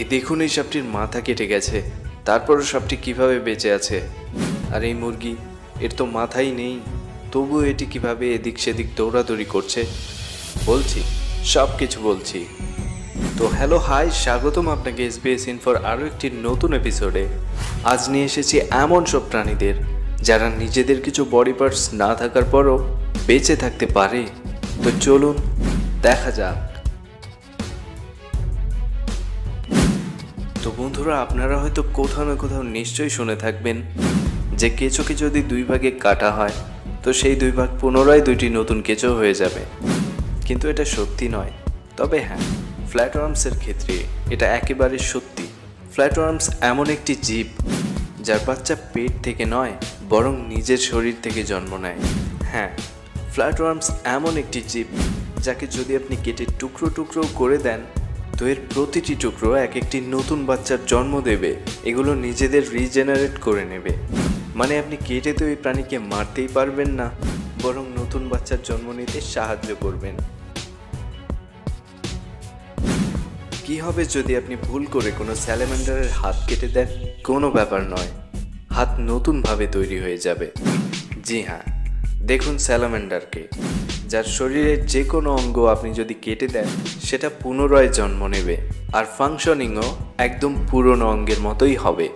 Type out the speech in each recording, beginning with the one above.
এই দেখুন এই সাপটির মাথা কেটে গেছে। তারপরও সাপটি কীভাবে বেঁচে আছে? আর এই মুরগি, এর তো মাথাই নেই। তবুও এটি কীভাবে এদিক সেদিক দৌড়াদৌড়ি করছে? বলছি, সব কিছু বলছি। তো হ্যালো, হাই, স্বাগতম আপনাকে এসবিএস ইনফোর আরও একটি নতুন এপিসোডে আজ নিয়ে এসেছি এমন সব প্রাণীদের, যারা নিজেদের কিছু বডি পার্টস না থাকার পরও বেঁচে থাকতে পারে। তো চলুন, দেখা যাক। তো বন্ধুরা, আপনারা হয়তো কোথাও না কোথাও নিশ্চয়ই শুনে থাকবেন যে কেঁচোকে যদি দুই ভাগে কাটা হয়, তো সেই দুই ভাগ পুনরায় দুইটি নতুন কেঁচো হয়ে যাবে। কিন্তু এটা সত্যি নয়। তবে হ্যাঁ ফ্ল্যাটওয়ার্মসের ক্ষেত্রে এটা একেবারে সত্যি। ফ্ল্যাটওয়ার্মস এমন একটি জীব যার বাচ্চা পেট থেকে নয়, বরং নিজের শরীর থেকে জন্ম নেয়। হ্যাঁ ফ্ল্যাটওয়ার্মস এমন একটি জীব যাকে যদি আপনি কেটে টুকরো টুকরো করে দেন তো এর প্রতিটি টুকরো এক একটি নতুন বাচ্চার জন্ম দেবে। এগুলো নিজেদের রিজেনারেট করে নেবে। মানে আপনি কেটে তো এই প্রাণীকে মারতেই পারবেন না, বরং নতুন বাচ্চার জন্ম নিতে সাহায্য করবেন। কি হবে যদি আপনি ভুল করে কোনো স্যালামেন্ডারের হাত কেটে দেন? কোনো ব্যাপার নয়। হাত নতুনভাবে তৈরি হয়ে যাবে। জি হ্যাঁ দেখুন স্যালামেন্ডারকে যার শরীরের যে কোনো অঙ্গ আপনি যদি কেটে দেন, সেটা পুনরায় জন্ম নেবে। আর ফাংশনিংও একদম পুরনো অঙ্গের মতোই হবে।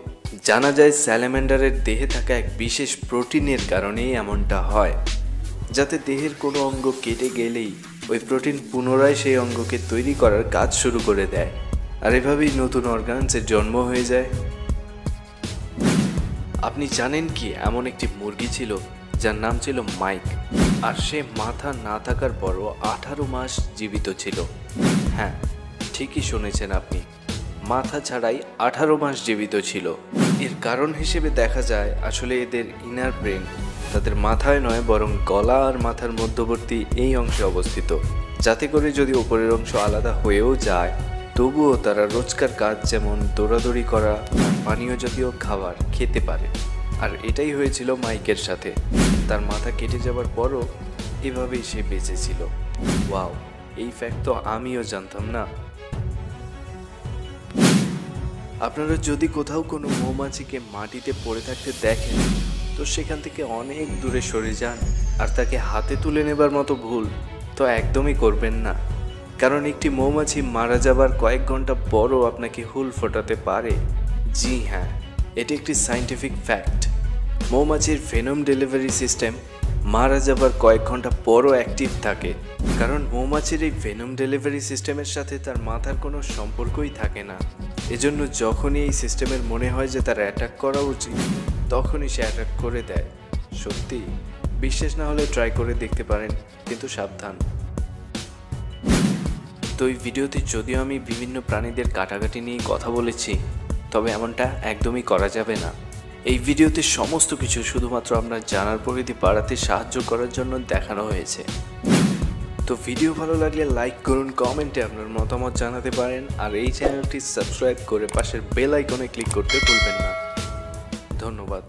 জানা যায় স্যালামেন্ডারের দেহে থাকা এক বিশেষ প্রোটিনের কারণেই এমনটা হয়, যাতে দেহের কোনো অঙ্গ কেটে গেলেই ওই প্রোটিন পুনরায় সেই অঙ্গকে তৈরি করার কাজ শুরু করে দেয়। আর এভাবেই নতুন অর্গানসের জন্ম হয়ে যায়। আপনি জানেন কি এমন একটি মুরগি ছিল যার নাম ছিল মাইক। আর সে মাথা না থাকার পরও আঠারো মাস জীবিত ছিল। হ্যাঁ ঠিকই শুনেছেন আপনি। মাথা ছাড়াই আঠারো মাস জীবিত ছিল। এর কারণ হিসেবে দেখা যায় আসলে এদের ইনার ব্রেন তাদের মাথায় নয়, বরং গলা আর মাথার মধ্যবর্তী এই অংশে অবস্থিত। যাতে করে যদি ওপরের অংশ আলাদা হয়েও যায়, তবুও তারা রোজকার কাজ যেমন দৌড়াদৌড়ি করা, পানীয় জাতীয় খাবার খেতে পারে। আর এটাই হয়েছিল মাইকের সাথে। তার মাথা কেটে যাবার পরও এভাবেই সে বেঁচেছিল ওয়াও, এই ফ্যাক্ট তো আমিও জানতাম না। আপনারা যদি কোথাও কোনো মৌমাছিকে মাটিতে পড়ে থাকতে দেখেন, তো সেখান থেকে অনেক দূরে সরে যান আর তাকে হাতে তুলে নেবার মতো ভুল তো একদমই করবেন না। কারণ একটি মৌমাছি মারা যাবার কয়েক ঘণ্টা পরও আপনাকে হুল ফোটাতে পারে। জি হ্যাঁ। এটি একটি সাইন্টিফিক ফ্যাক্ট মৌমাছির ফেনম ডেলিভারি সিস্টেম মারা যাবার কয়েক ঘণ্টা পরও অ্যাক্টিভ থাকে। কারণ মৌমাছির এই ভেনম ডেলিভারি সিস্টেমের সাথে তার মাথার কোনো সম্পর্কই থাকে না। এজন্য যখনই এই সিস্টেমের মনে হয় যে তার অ্যাটাক করা উচিত, তখনই সে অ্যাটাক করে দেয়। সত্যি, বিশ্বাস না হলে ট্রাই করে দেখতে পারেন, কিন্তু সাবধান। তো এই ভিডিওতে যদিও আমি বিভিন্ন প্রাণীদের কাটাকাটি নিয়ে কথা বলেছি তবে এমনটা একদমই করা যাবে না। এই ভিডিওতে সমস্ত কিছু শুধুমাত্র আপনার জানার প্রকৃতি বাড়াতে সাহায্য করার জন্য দেখানো হয়েছে। তো ভিডিও ভালো লাগলে লাইক করুন, কমেন্টে আপনার মতামত জানাতে পারেন, আর এই চ্যানেলটি সাবস্ক্রাইব করে পাশের বেল আইকনে ক্লিক করতে ভুলবেন না। ধন্যবাদ।